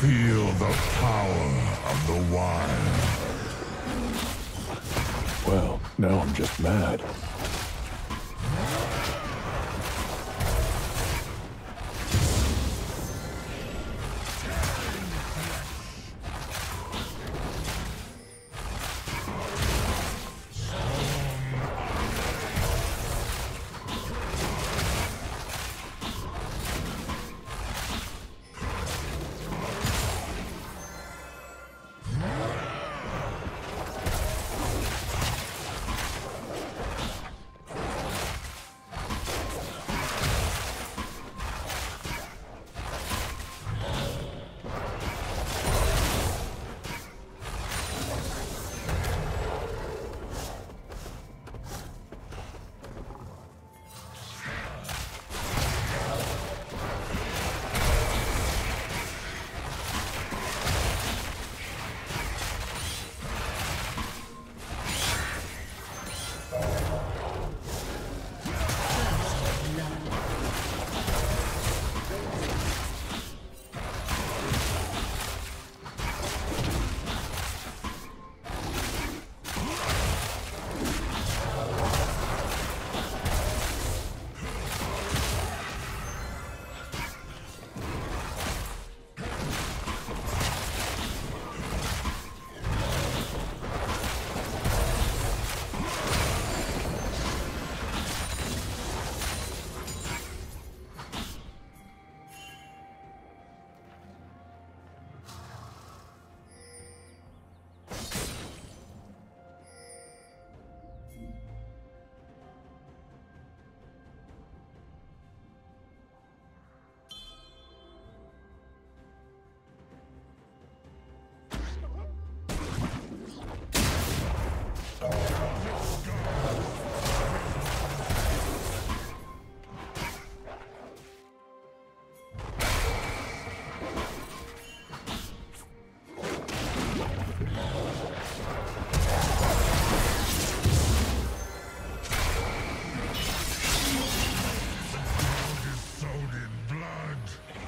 Feel the power of the wild. Well, now I'm just mad. land.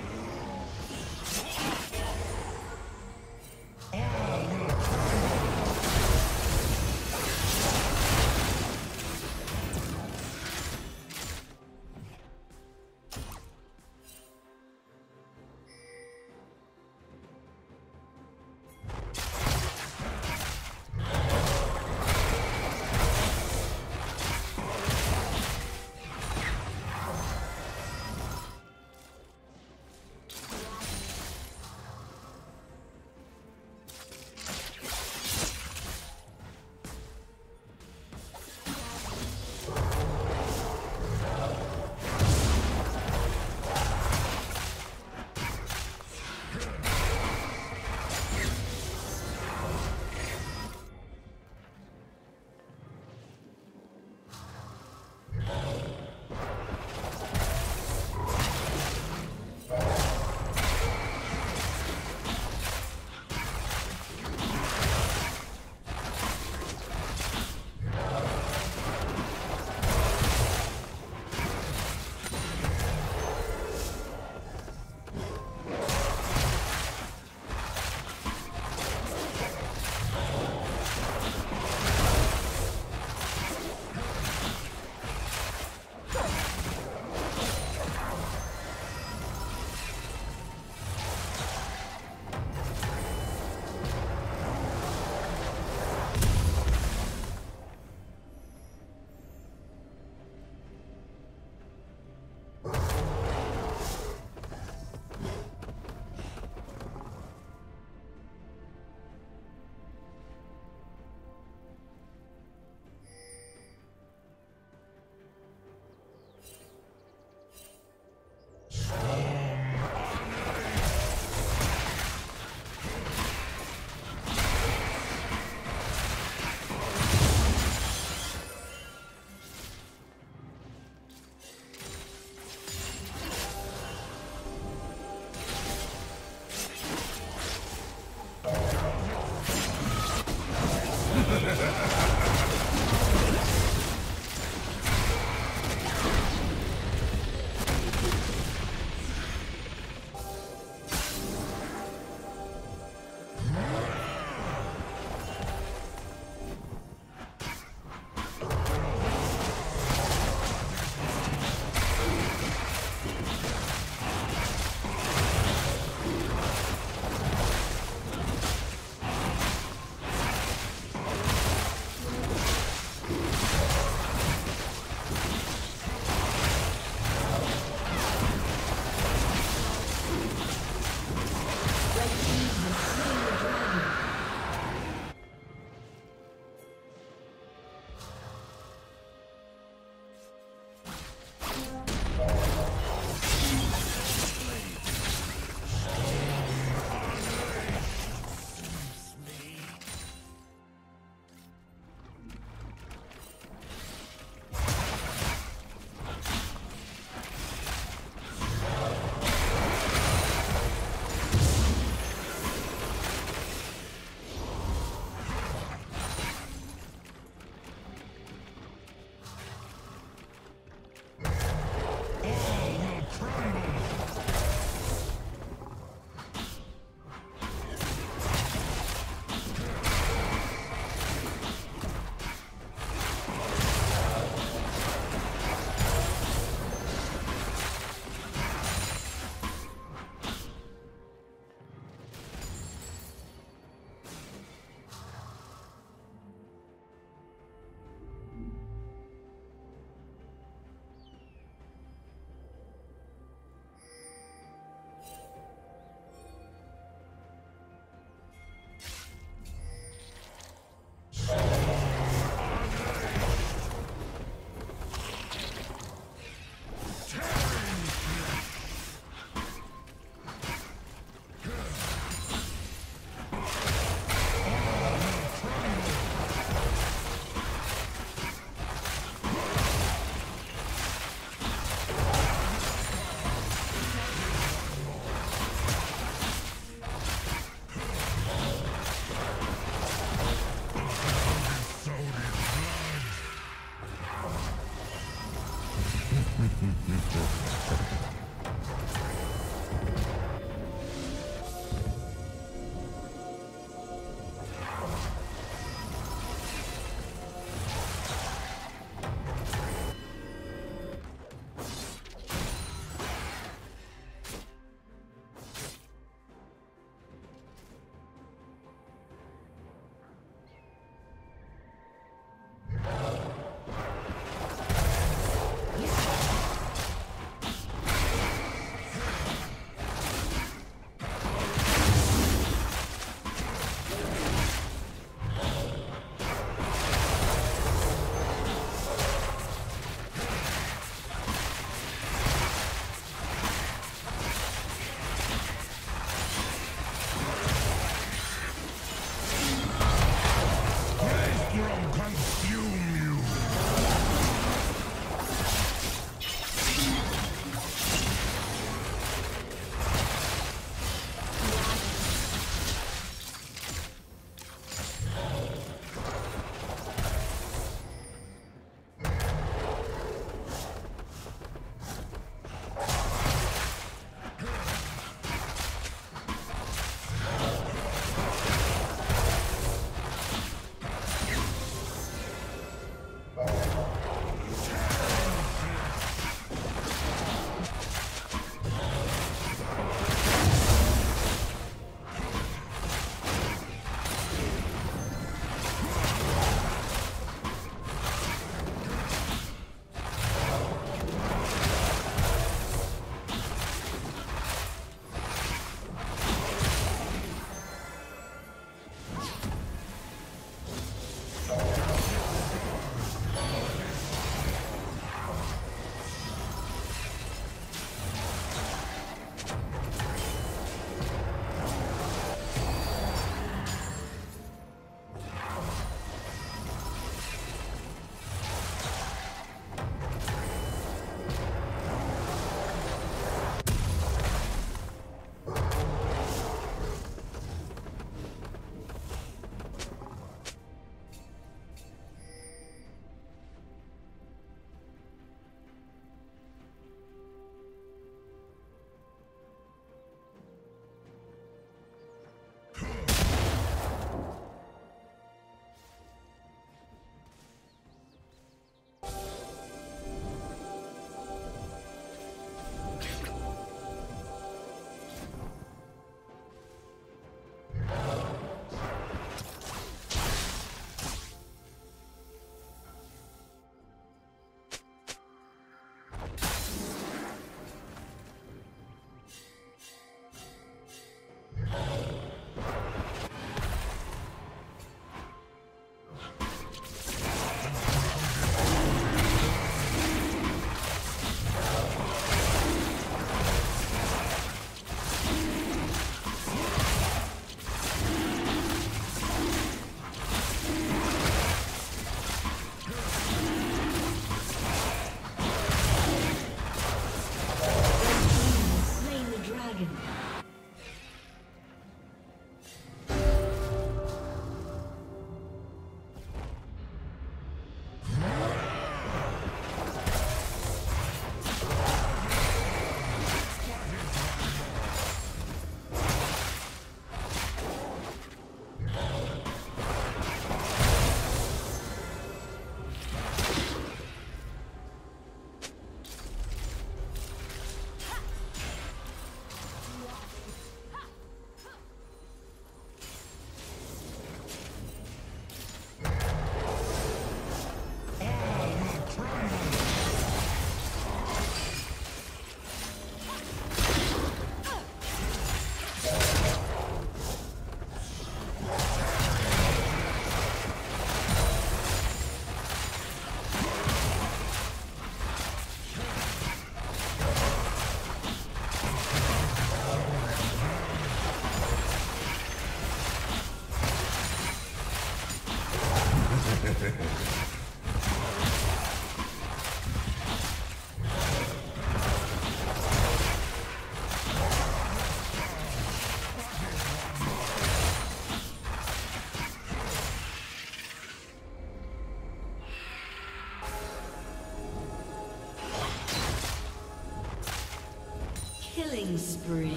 Killing spree.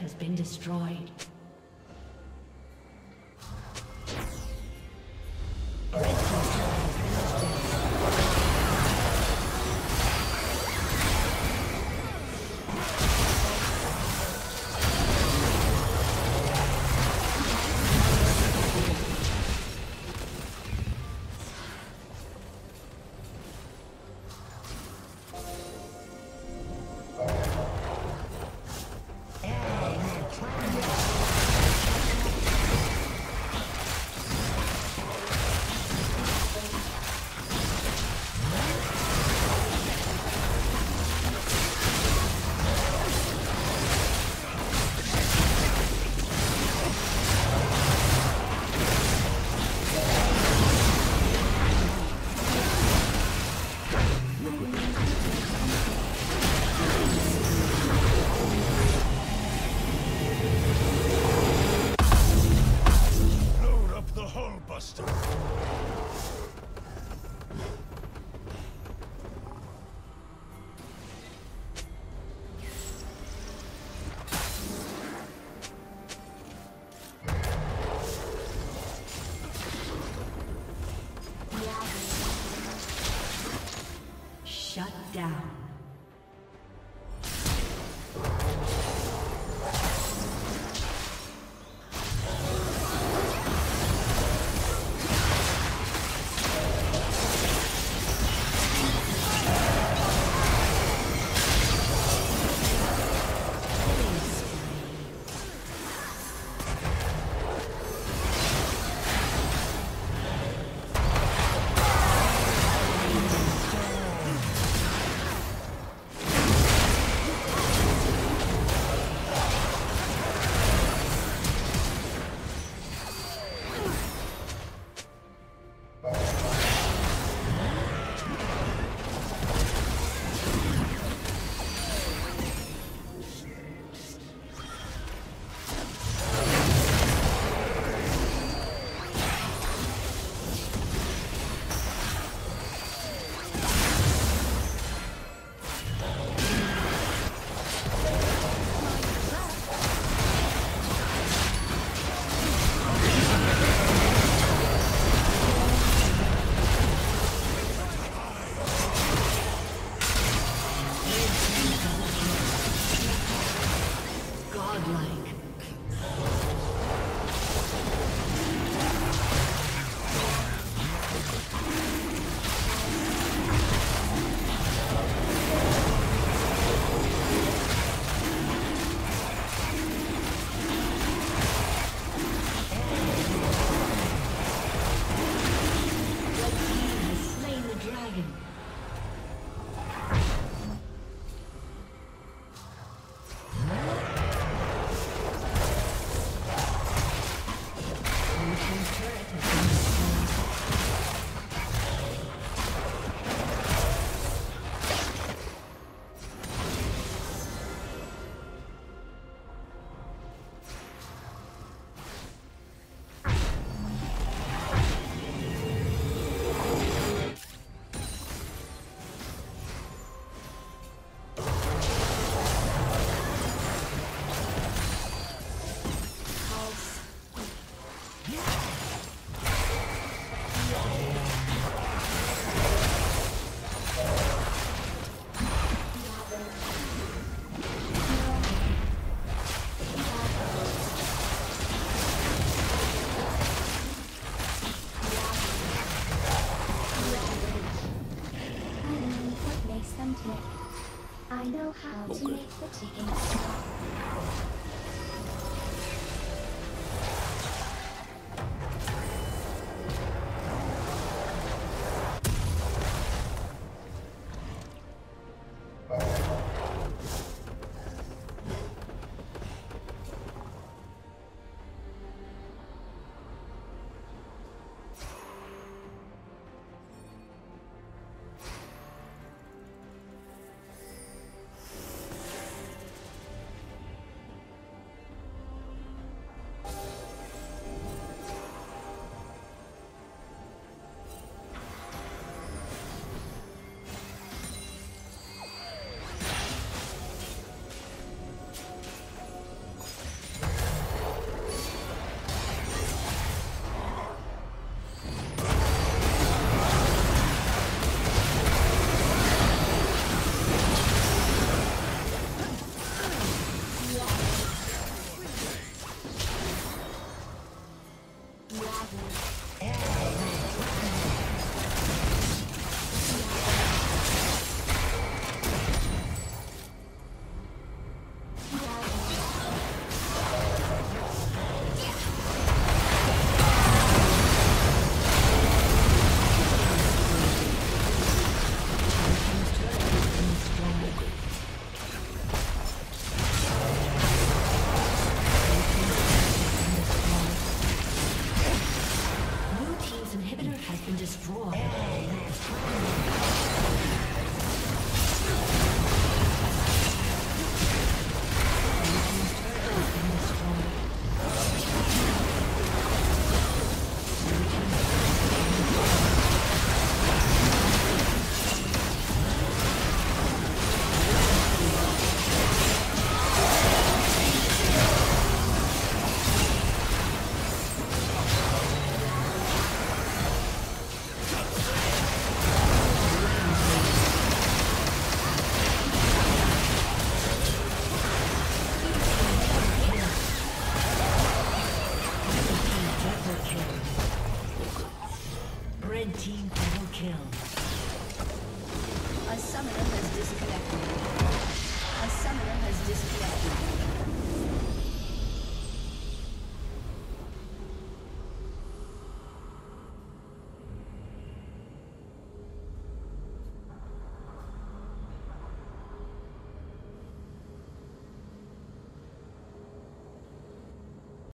Has been destroyed.